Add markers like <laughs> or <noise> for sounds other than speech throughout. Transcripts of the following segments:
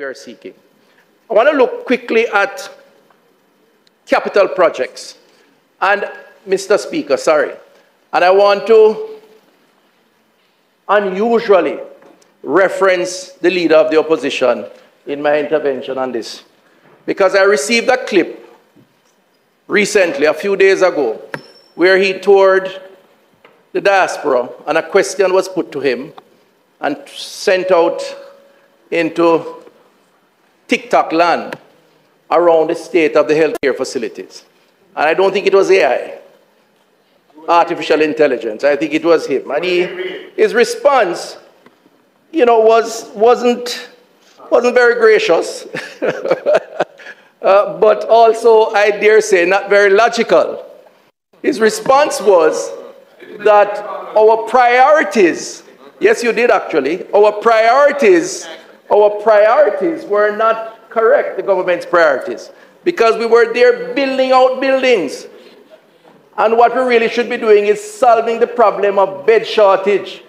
we are seeking. I want to look quickly at capital projects. And, Mr. Speaker, sorry. And I want to unusually reference the leader of the opposition in my intervention on this. Because I received a clip recently, a few days ago, where he toured the diaspora and a question was put to him and sent out into TikTok land around the state of the healthcare facilities. And I don't think it was AI, artificial intelligence. I think it was him. And he, his response, you know, was, wasn't, wasn't very gracious, <laughs> uh, but also, I dare say, not very logical. His response was that our priorities, yes, you did actually, our priorities, our priorities were not correct, the government's priorities, because we were there building out buildings. And what we really should be doing is solving the problem of bed shortage.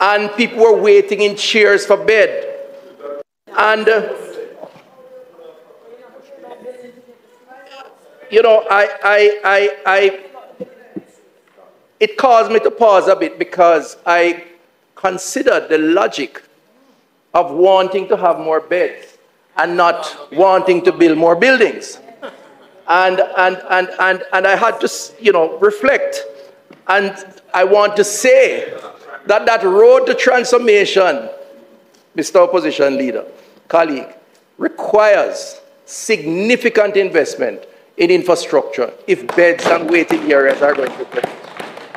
And people were waiting in chairs for bed. And, uh, you know, I, I, I, I it caused me to pause a bit because I considered the logic of wanting to have more beds and not wanting to build more buildings. And, and, and, and, and I had to, you know, reflect. And I want to say that that road to transformation, Mr. Opposition Leader, colleague, requires significant investment in infrastructure if beds and waiting areas are going to be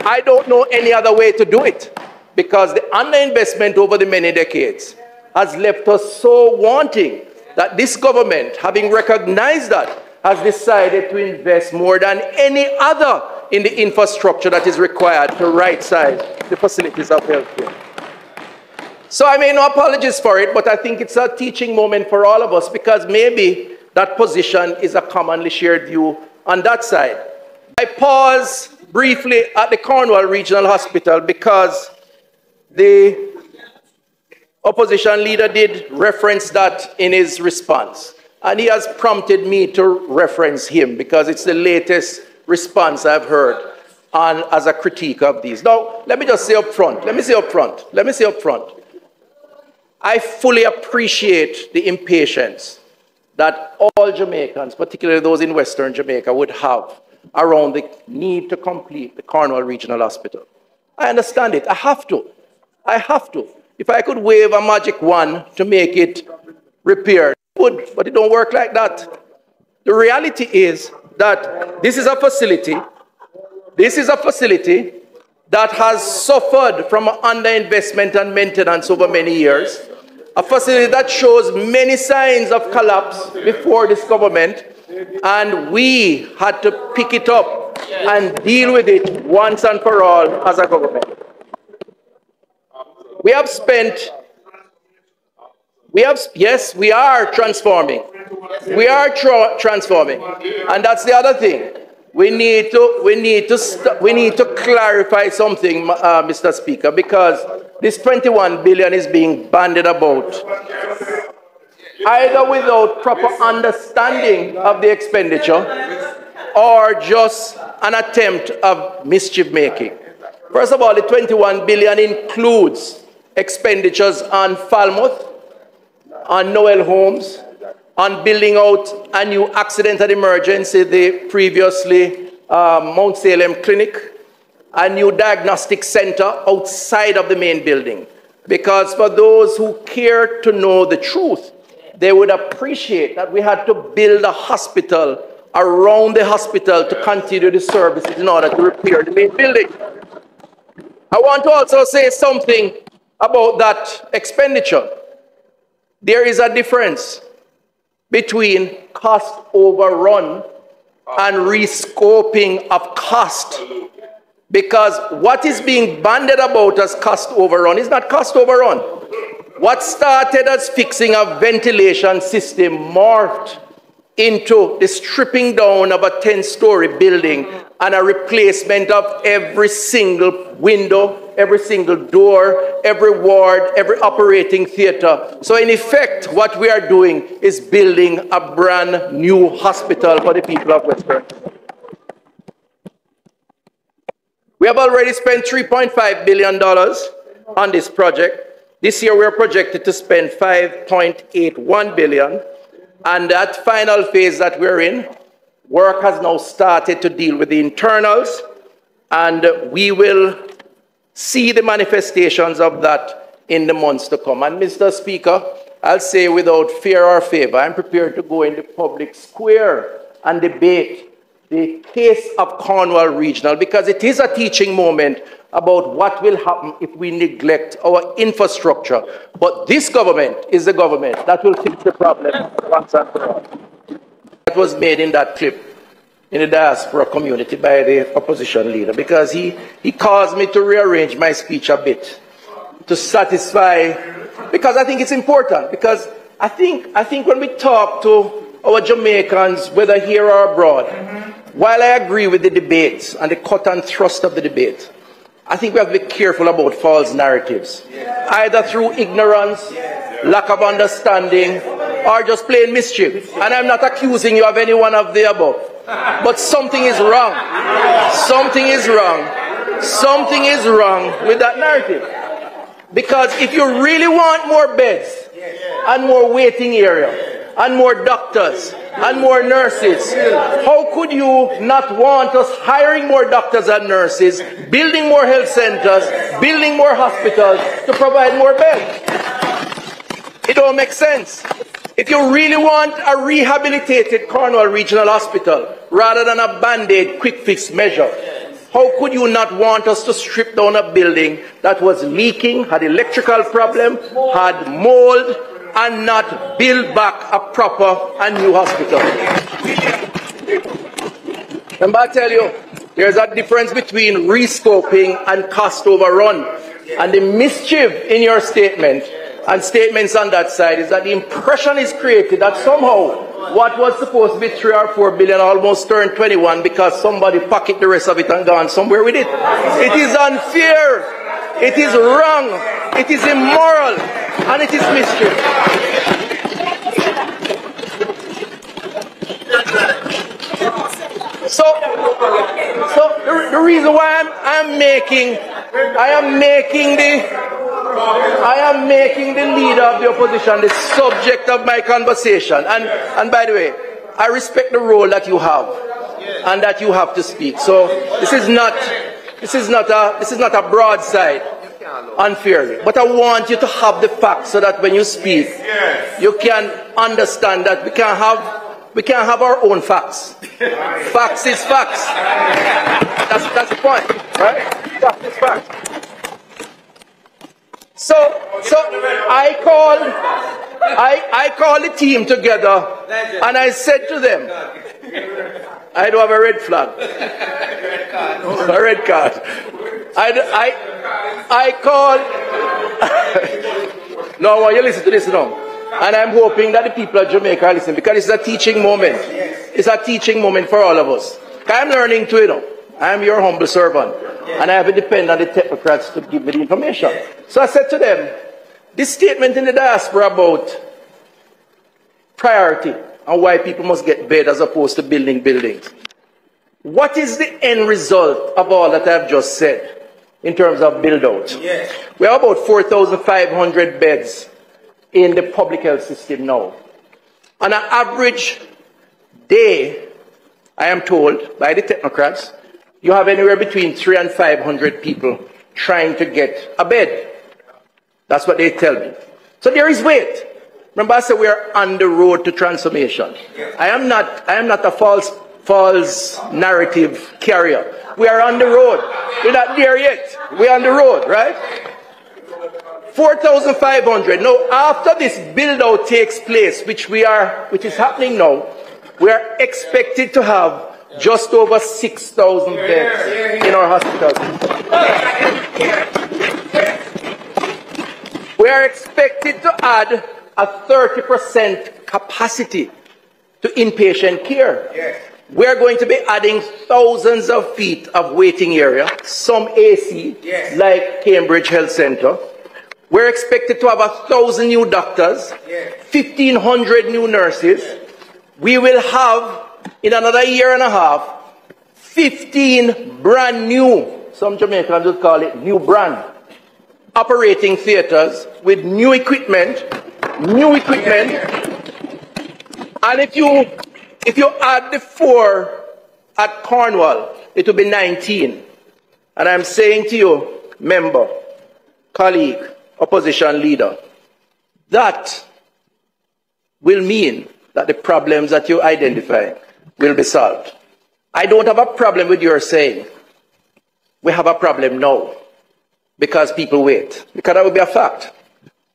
I don't know any other way to do it because the underinvestment over the many decades has left us so wanting that this government, having recognized that, has decided to invest more than any other in the infrastructure that is required to right size the facilities of healthcare. So I mean, no apologies for it, but I think it's a teaching moment for all of us because maybe that position is a commonly shared view on that side. I pause briefly at the Cornwall Regional Hospital because the opposition leader did reference that in his response. And he has prompted me to reference him because it's the latest response I've heard on, as a critique of these. Now, let me just say up front, let me say up front, let me say up front. I fully appreciate the impatience that all Jamaicans, particularly those in Western Jamaica, would have around the need to complete the Cornwall Regional Hospital. I understand it. I have to. I have to. If I could wave a magic wand to make it repaired, would, but it don't work like that. The reality is that this is a facility, this is a facility that has suffered from underinvestment and maintenance over many years. A facility that shows many signs of collapse before this government and we had to pick it up and deal with it once and for all as a government. We have spent, we have, yes, we are transforming. We are tra transforming. And that's the other thing. We need to, we need to, we need to clarify something, uh, Mr. Speaker, because this 21 billion is being banded about either without proper understanding of the expenditure or just an attempt of mischief making. First of all, the 21 billion includes expenditures on Falmouth, on Noel Holmes, on building out a new accident and emergency, the previously uh, Mount Salem Clinic, a new diagnostic center outside of the main building. Because for those who care to know the truth, they would appreciate that we had to build a hospital around the hospital to continue the services in order to repair the main building. I want to also say something about that expenditure. There is a difference between cost overrun and rescoping of cost. Because what is being banded about as cost overrun is not cost overrun. What started as fixing a ventilation system morphed into the stripping down of a 10 story building and a replacement of every single window, every single door, every ward, every operating theater. So, in effect, what we are doing is building a brand new hospital for the people of Western. We have already spent $3.5 billion on this project. This year, we are projected to spend 5.81 billion. And that final phase that we're in, Work has now started to deal with the internals, and we will see the manifestations of that in the months to come. And Mr. Speaker, I'll say without fear or favor, I'm prepared to go in the public square and debate the case of Cornwall Regional because it is a teaching moment about what will happen if we neglect our infrastructure. But this government is the government that will fix the problem once and for all that was made in that clip in the diaspora community by the opposition leader because he, he caused me to rearrange my speech a bit to satisfy, because I think it's important. Because I think, I think when we talk to our Jamaicans, whether here or abroad, mm-hmm. while I agree with the debates and the cut and thrust of the debate, I think we have to be careful about false narratives, either through ignorance, lack of understanding, or just plain mischief. And I'm not accusing you of any one of the above. But something is wrong. Something is wrong. Something is wrong with that narrative. Because if you really want more beds and more waiting area and more doctors and more nurses, how could you not want us hiring more doctors and nurses, building more health centers, building more hospitals to provide more beds? It don't make sense. If you really want a rehabilitated Cornwall Regional Hospital rather than a band-aid quick fix measure, how could you not want us to strip down a building that was leaking, had electrical problem, had mold, and not build back a proper and new hospital? Remember I tell you, there's a difference between rescoping and cost overrun. And the mischief in your statement and statements on that side is that the impression is created that somehow what was supposed to be 3 or 4 billion almost turned 21 because somebody pocket the rest of it and gone somewhere with it. It is unfair. It is wrong. It is immoral. And it is mischief. So, so the, the reason why I'm, I'm making, I am making the I am making the leader of the opposition the subject of my conversation. And, and by the way, I respect the role that you have and that you have to speak. So this is not, this is not a, this is not a broadside unfairly. But I want you to have the facts so that when you speak, you can understand that we can have we can have our own facts. Facts is facts. That's, that's the point, right? Facts is facts. So, so I called, I, I called the team together and I said to them, I do have a red flag. A red card. I, I, I called, <laughs> no, I you listen to this now. And I'm hoping that the people of Jamaica are listening because it's a teaching moment. It's a teaching moment for all of us. I'm learning to, you know. I am your humble servant. And I have to depend on the technocrats to give me the information. So I said to them, this statement in the diaspora about priority and why people must get bed as opposed to building buildings. What is the end result of all that I've just said in terms of build out? Yes. We have about 4,500 beds in the public health system now. On an average day, I am told by the technocrats, you have anywhere between three and 500 people trying to get a bed. That's what they tell me. So there is weight. Remember I said we are on the road to transformation. I am not, I am not a false, false narrative carrier. We are on the road. We're not there yet. We're on the road, right? 4,500. Now, after this build out takes place, which we are, which is happening now, we are expected to have just over 6,000 beds in our hospitals. We are expected to add a 30% capacity to inpatient care. We're going to be adding thousands of feet of waiting area, some AC, Yes. like Cambridge Health Center. We're expected to have a thousand new doctors, Yes. 1,500 new nurses. We will have, in another year and a half, 15 brand new, some Jamaicans would call it new brand, operating theaters with new equipment, new equipment. And if you, if you add the four at Cornwall, it will be 19. And I'm saying to you, member, colleague, opposition leader, that will mean that the problems that you identify will be solved. I don't have a problem with your saying, we have a problem now because people wait, because that would be a fact.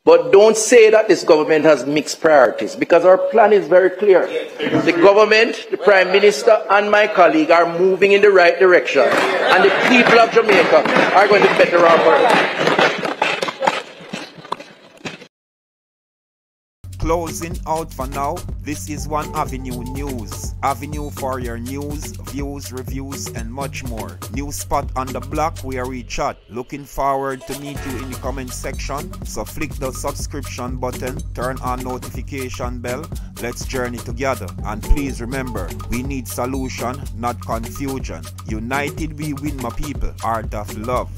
But don't say that this government has mixed priorities because our plan is very clear. The government, the Prime Minister, and my colleague are moving in the right direction. And the people of Jamaica are going to better our world. Closing out for now, this is One Avenue News. Avenue for your news, views, reviews, and much more. New spot on the block where we chat. Looking forward to meet you in the comment section. So flick the subscription button, turn on notification bell. Let's journey together. And please remember, we need solution, not confusion. United we win, my people. Art of love.